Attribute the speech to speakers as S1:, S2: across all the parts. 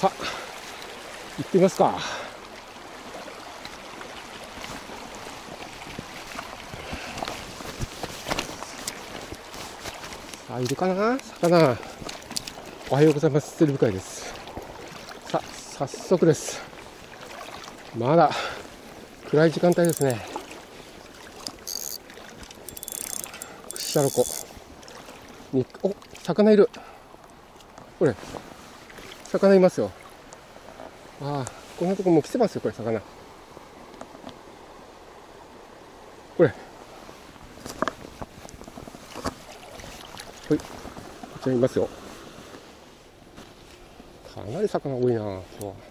S1: さあ行ってみますか。さあ、いるかな？魚。おはようございます。釣り深いです。さあ、早速です。まだ暗い時間帯ですね。串太郎湖。に、お、魚いる。これ、魚いますよ。ああ、こんなとこもう来てますよ、これ、魚。これ。はい。こちらいますよ。かなり魚多いな、今日は。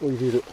S1: おいるいる。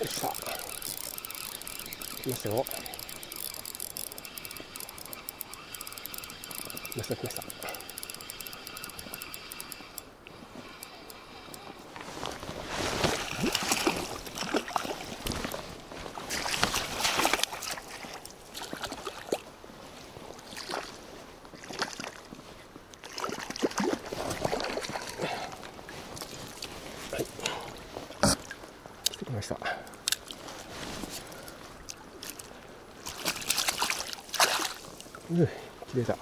S1: よっしゃ。来ますよ。来ました、来ました。来てきました。う切れた。よ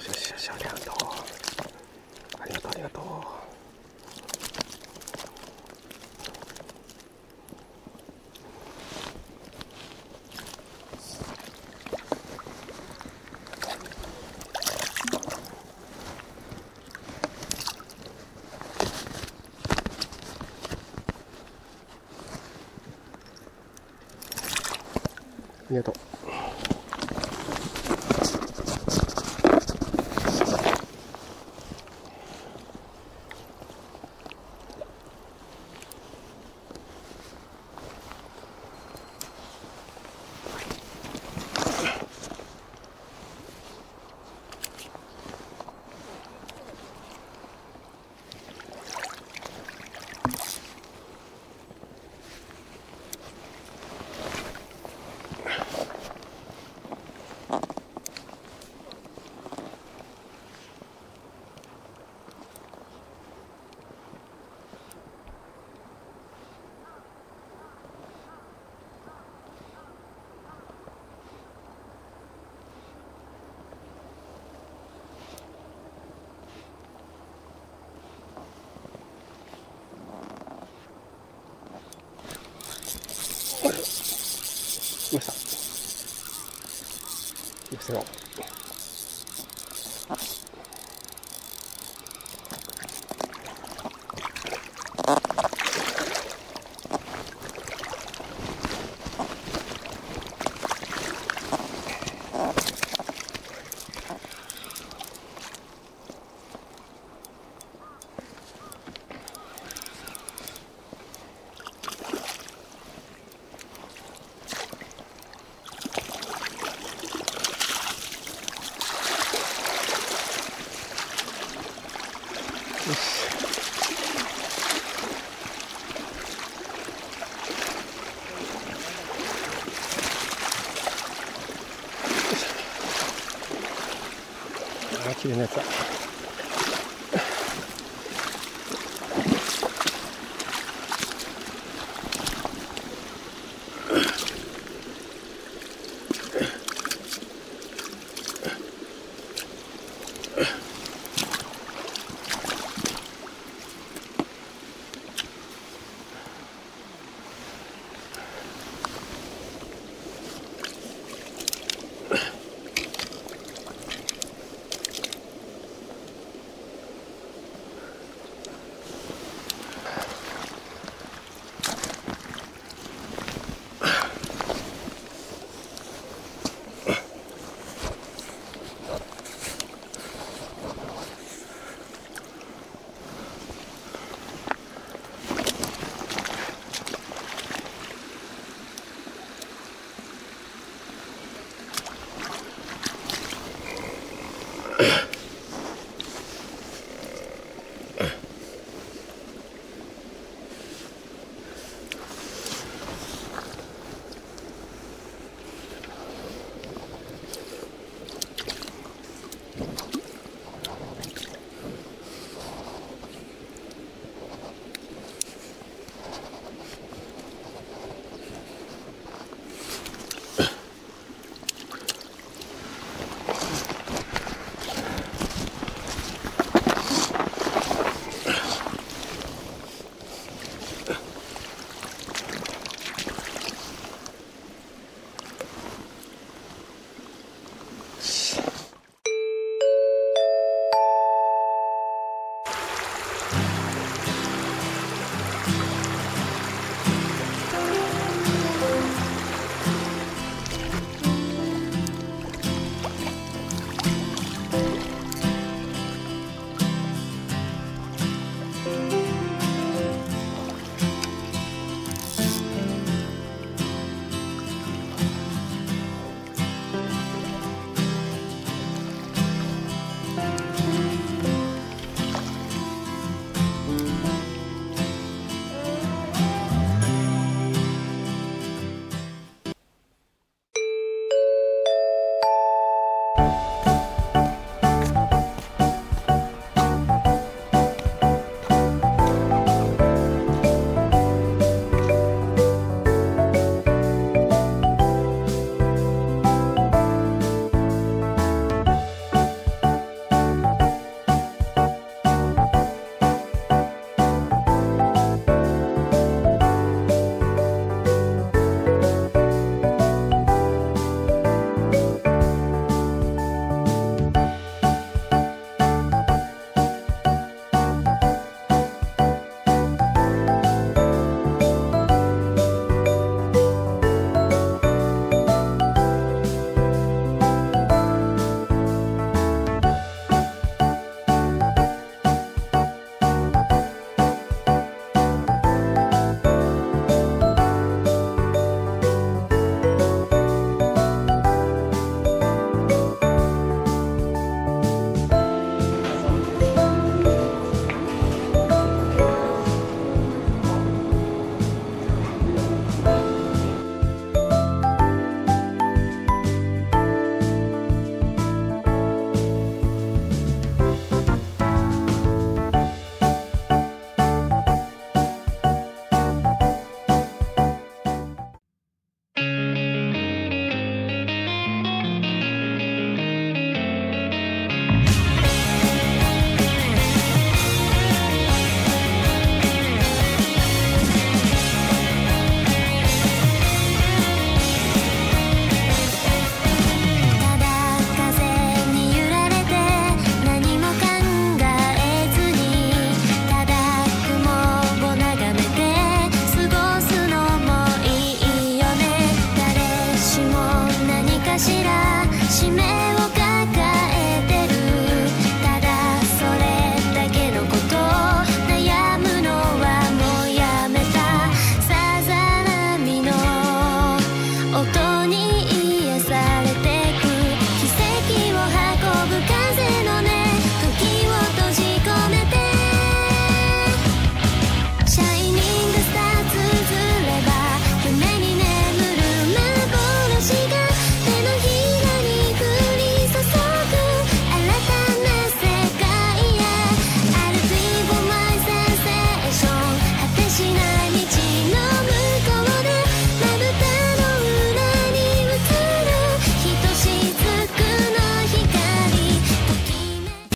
S1: しよしよしありがとう。ありがとうありがとう。あありがとう。です。よあ、綺麗なやつだ。